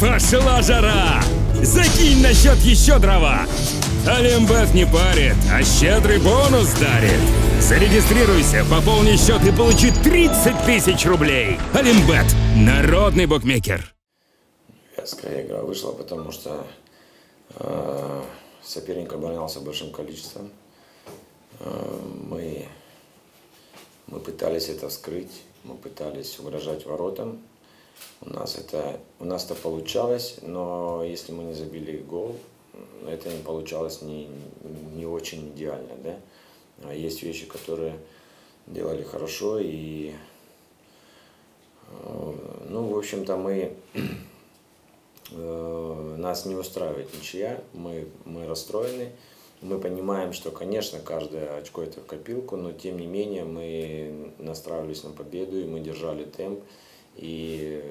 Пошла жара! Закинь на счет еще дрова! Олимбет не парит, а щедрый бонус дарит. Зарегистрируйся, пополни счет и получи 30 тысяч рублей. Олимбет – народный букмекер. Вязкая игра вышла, потому что э, соперник оборонялся большим количеством. Э, мы, мы пытались это скрыть, мы пытались угрожать воротам. У нас это у нас это получалось, но если мы не забили гол, это не получалось не, не очень идеально, да. А есть вещи, которые делали хорошо и э, ну, в общем-то, мы э, нас не устраивает ничья, мы, мы расстроены. Мы понимаем, что, конечно, каждое очко это в копилку, но тем не менее мы настраивались на победу и мы держали темп. И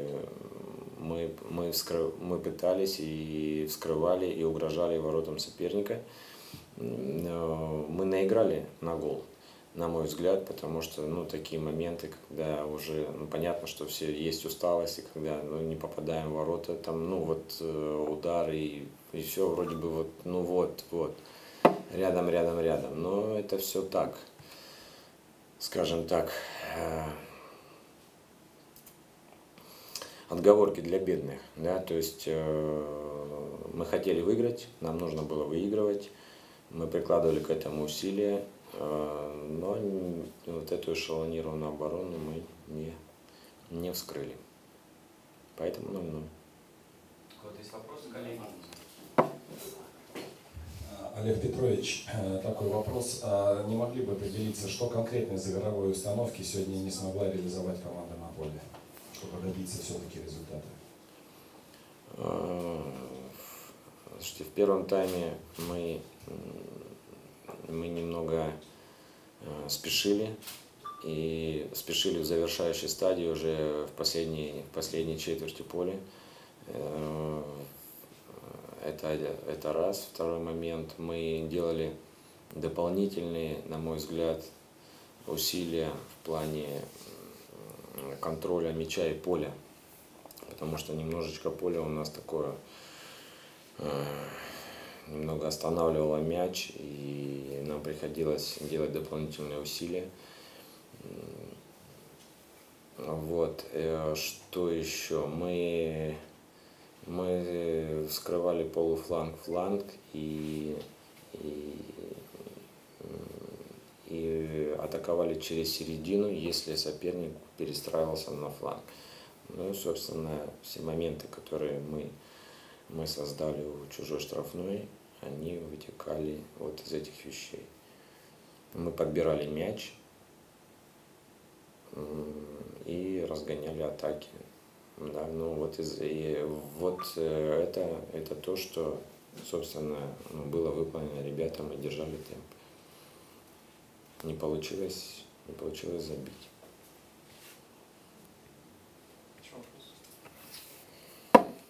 мы, мы, вскры, мы пытались и вскрывали, и угрожали воротам соперника. Мы наиграли на гол, на мой взгляд, потому что ну, такие моменты, когда уже ну, понятно, что все есть усталость, и когда ну, не попадаем в ворота, там, ну вот э, удар и, и все вроде бы вот, ну вот, вот, рядом, рядом, рядом. Но это все так, скажем так, э, отговорки для бедных. Да? То есть э, мы хотели выиграть, нам нужно было выигрывать, мы прикладывали к этому усилия, э, но вот эту эшелонированную оборону мы не, не вскрыли. Поэтому 0-0. Вот есть вопросы, коллеги? Олег Петрович, э, такой вопрос. А не могли бы поделиться, что конкретно из игровой установки сегодня не смогла реализовать команда на поле? Чтобы добиться все-таки результата? Слушайте, в первом тайме мы, мы немного э, спешили, и спешили в завершающей стадии уже в последней, в последней четверти поля. Э, это, это раз. Второй момент. Мы делали дополнительные, на мой взгляд, усилия в плане контроля мяча и поля. Потому что немножечко поле у нас такое э, немного останавливало мяч, и нам приходилось делать дополнительные усилия. Вот, э, что еще? Мы, мы вскрывали полуфланг-фланг и, и и атаковали через середину, если соперник перестраивался на фланг. Ну и, собственно, все моменты, которые мы, мы создали у чужой штрафной, они вытекали вот из этих вещей. Мы подбирали мяч и разгоняли атаки. Да, ну вот, из, и вот э, это, это то, что, собственно, ну, было выполнено ребятам и держали темп не получилось, не получилось забить.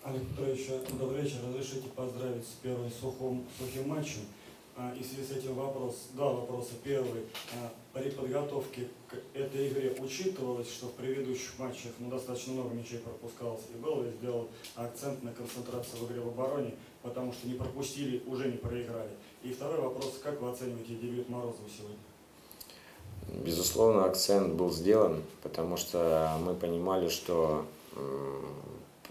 Олег Петрович, добрый вечер. Разрешите поздравить с первым сухим, сухим матчем. А, и в связи с этим вопрос, два вопроса. Первый. А, при подготовке к этой игре учитывалось, что в предыдущих матчах ну, достаточно много мячей пропускалось, и был ли сделан акцент на концентрацию в игре в обороне, потому что не пропустили, уже не проиграли. И второй вопрос, как вы оцениваете дебют Морозова сегодня? Безусловно, акцент был сделан, потому что мы понимали, что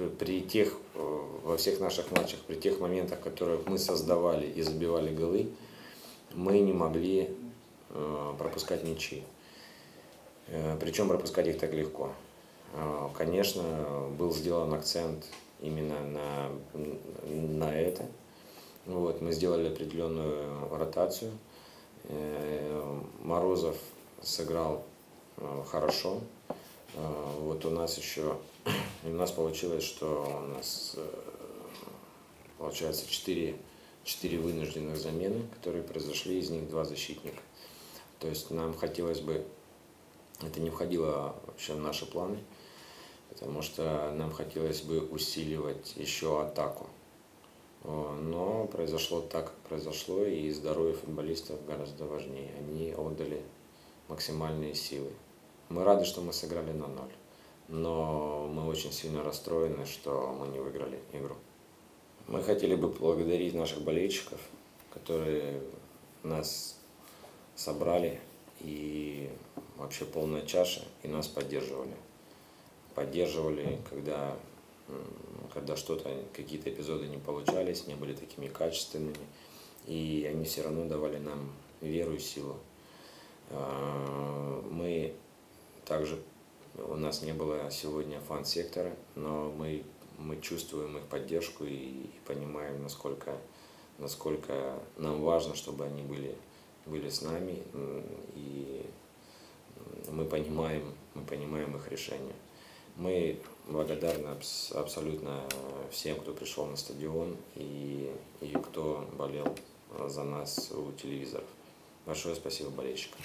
при тех, э, во всех наших матчах, при тех моментах, которые мы создавали и забивали голы, мы не могли э, пропускать мячи. Э, Причем пропускать их так легко. Конечно, был сделан акцент именно на, на это. Вот, мы сделали определенную ротацию. Морозов сыграл э, хорошо. Э, вот у нас еще, у нас получилось, что у нас э, получается 4, 4 вынужденных замены, которые произошли, из них два защитника. То есть нам хотелось бы, это не входило вообще в наши планы, потому что нам хотелось бы усиливать еще атаку. Но произошло так, как произошло, и здоровье футболистов гораздо важнее. Они отдали максимальные силы. Мы рады, что мы сыграли на ноль. но мы очень сильно расстроены, что мы не выиграли игру. Мы хотели бы поблагодарить наших болельщиков, которые нас собрали и вообще полная чаша, и нас поддерживали. Поддерживали, когда, когда что-то, какие-то эпизоды не получались, не были такими качественными, и они все равно давали нам веру и силу. А, мы также, у нас не было сегодня фан-сектора, но мы, мы чувствуем их поддержку и, и понимаем, насколько, насколько нам важно, чтобы они были, были с нами, и мы понимаем, мы понимаем их решение. Мы благодарны абсолютно всем, кто пришел на стадион и, и кто болел за нас у телевизоров. Большое спасибо болельщикам.